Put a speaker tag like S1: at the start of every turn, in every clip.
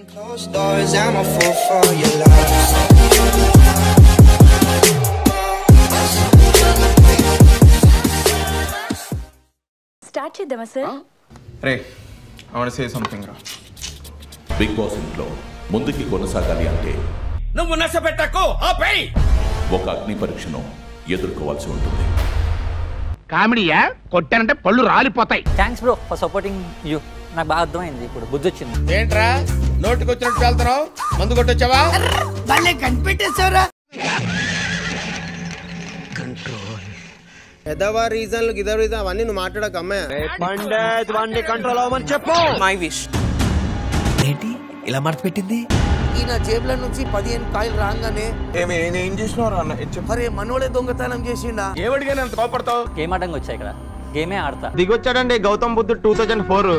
S1: Closed doors, I'm a fool for your love.
S2: Start చేద్దామా sir
S3: ray I say something రా
S4: Bigg Boss ఇంట్లో ముందుకి కొనసాగాలి అంటే
S5: నువ్వు నష్టపెట్టకు ఆపేయ్
S4: ఒక అగ్ని పరీక్షను ఎదుర్కోవాల్సి ఉంటుంది
S6: కామెడీయా కొట్టానంటే పళ్ళు రాలిపోతాయి
S7: thanks bro for supporting you నాకు బాగా అర్థమైంది ఇప్పుడు బుద్ధి వచ్చింది
S5: ఏంట్రా నోటికి వచ్చినట్టు వెళ్తున్నావు? మందు కొట్టొచ్చావా?
S8: రీజన్లు గిదవ రీజన్ అవన్నీ నువ్వు మాట్లాడక అమ్మాయి
S1: My wish.
S9: ఏంటి? ఇలా మడత పెట్టింది?
S8: ఈ నా జేబుల నుంచి పదిహేను కాయలు రాగానే
S3: ఏమి నేను చేసినారు అన్న? చెప్పు.
S8: మనోడే దొంగతనం చేసిండా?
S5: ఏవడిగా అంత కోపడతావు?
S7: గేమ్ ఆడడానికి వచ్చా ఇక్కడ? గేమే ఆడతా.
S3: దిగొచ్చాడండి గౌతమ్ బుద్ధుడు టూ థౌజండ్ ఫోర్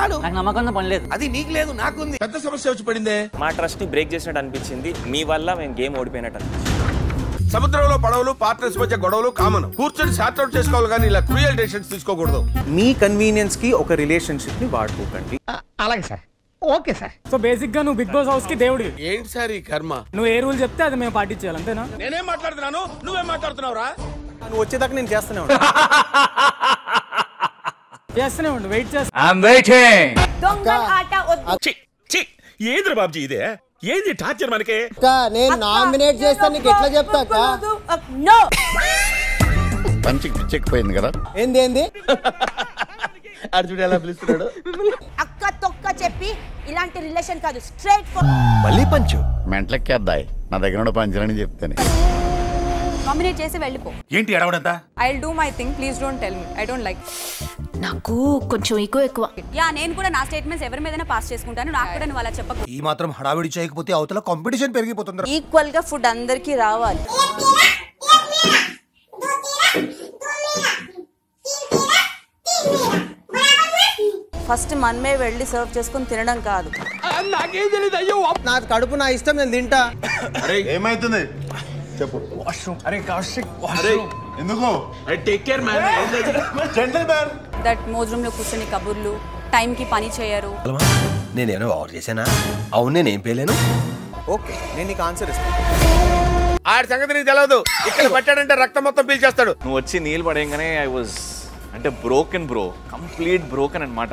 S8: ఆడు.
S7: నాకు నమ్మకం పని లేదు.
S8: అది నీకు లేదు నాకుంది.
S5: పెద్ద సమస్య వచ్చి పడిందే.
S10: మా ట్రస్ట్ని బ్రేక్ చేసినట్టు అనిపించింది. మీ వల్ల మేము గేమ్ ఓడిపోయినట్టు అనిపించింది.
S5: సముద్రంలో పడవలు పార్ట్నర్స్ మధ్య గొడవలు కామన్ కూర్చొని సార్ట్ అవుట్ చేసుకోవాలి కానీ ఇలా క్రూయల్ డెసిషన్స్ తీసుకోకూడదు.
S8: మీ కన్వీనియన్స్కి ఒక రిలేషన్షిప్ని వాడుకోకండి.
S6: అలాగే సార్. Okay sir.
S11: సో బేసిక్గా నువ్వు బిగ్ బాస్ హౌస్కి దేవుడి
S5: ఏంటి సార్ ఈ కర్మ?
S11: నువ్వు ఏ రూల్ చెప్తే అది మేము పాటించాలి అంతేనా?
S5: నేనేం మాట్లాడుతున్నాను? నువ్వేం మాట్లాడుతున్నావురా?
S8: నువ్వు వచ్చేదాకా నేను చేస్తూనే ఉంటాను
S11: చేస్తూనే ఉండు వెయిట్ చేస్తా.
S5: ఏంద్ర బాబ్జీ ఇదే? ఏంది టార్చర్ మనకి?
S8: నేను నామినేట్ చేస్తా నీకు ఎట్లా చెప్తా
S4: పంచికి పిచ్చెక్కిపోయింది కదా?
S8: ఏంది ఏంది?
S5: అర్జున్ ఎలా పిలుస్తున్నాడు?
S2: అక్క తొక్క చెప్పి ఇలాంటి రిలేషన్ కాదు స్ట్రైట్
S9: మళ్ళీ పంచు.
S4: మెంట్లెక్కేద్దాయి. నా దగ్గర ఉన్న పంచలని చెప్తాను.
S2: నామినేట్ చేసి వెళ్ళిపో.
S5: ఏంటి ఎడవడంతా
S2: I do my thing please don't tell me I don't like
S12: నాకు కొంచెం ఎక్కువ ఎక్కువ.
S2: యా నేను కూడా నా స్టేట్మెంట్స్ ఎవరి మీదైనా పాస్ చేసుకుంటాను. నాకు కూడా నువ్వు అలా చెప్పకు.
S9: ఈ మాత్రం హడావిడి చేయకపోతే అవతల కాంపిటీషన్ పెరిగిపోతుంది
S2: ఈక్వల్గా ఫుడ్ అందరికి రావాలి. ఫస్ట్ మనమే వెళ్ళి సర్వ్ చేసుకుని తినడం కాదు.
S8: నా కడుపు నా ఇష్టం నేను తింటా.
S3: ఏమైతుంది? చెప్పు. అరే కౌశిక్ ఎందుకు?
S5: Take care
S3: man gentleman
S2: that మోజ్ రూమ్లో కూర్చొని కబుర్లు టైం కి పని చేయరు.
S9: నేనేమో ఆర్డర్ చేశానా? అవును నేనేం పేలేను?
S8: ఓకే నేను నీకు ఆన్సర్ ఇస్తాను
S5: ఆడి సంగతి నీకు తెలియదు ఇక్కడ పట్టాడంటే రక్తం మొత్తం పీల్చేస్తాడు.
S10: నువ్వు వచ్చి నీళ్ళు పడేయగానే ఐ వాజ్ అంటే బ్రోకెన్ బ్రో కంప్లీట్ బ్రోకెన్ అనమాట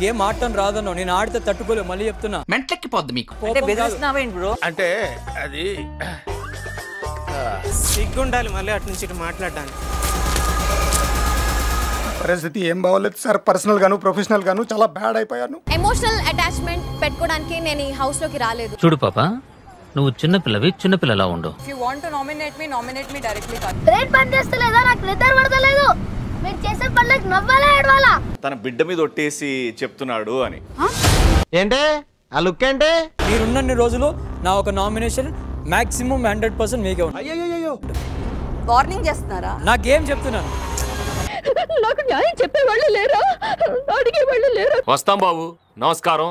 S11: నీకు ఏం ఆడటం రాదన్నో నేను ఆడితే తట్టుకోలేవు మళ్ళీ చెప్తున్నా.
S6: మెంట్లెక్కిపోద్ది మీకు.
S7: అంటే బెదిరిస్తున్నావేంటి బ్రో?
S5: అంటే అది
S8: సిగ్గుండాలి మళ్ళీ అటు నుంచి ఇటు మాట్లాడడానికి.
S6: పరిస్థితి ఏం బాగోలేదు సార్. పర్సనల్ గాను ప్రొఫెషనల్ గాను చాలా బ్యాడ్ అయిపోయాను.
S12: ఎమోషనల్ అటాచ్మెంట్ పెట్టుకోవడానికి నేను ఈ హౌస్లోకి రాలేదు.
S7: చూడు పాప నువ్వు చిన్నపిల్లవి చిన్నపిల్లలా ఉండు.
S2: If you want to nominate me nominate me directly కాదు.
S12: బ్రెయిన్ పని చేస్తలేదా నాకు నిద్ర పడతలేదు మీరు చేసే పనులకు నవ్వాలా ఏడవాలా?
S10: తన బిడ్డ మీద ఒట్టేసి చెప్తున్నాడు అని.
S8: ఏంటే? ఆ లుక్ ఏంటే?
S11: మీరున్నన్ని రోజులు నా ఒక నామినేషన్ మాక్సిమం హండ్రెడ్ పర్సెంట్ మీకే ఉంటుంది.
S2: వార్నింగ్ చేస్తున్నారా?
S11: నాకేం చెప్తున్నాను?
S12: నాకు న్యాయం చెప్పే వాళ్ళు లేరా? అడిగే వాళ్ళు లేరా?
S10: వస్తాం బాబు. నమస్కారం.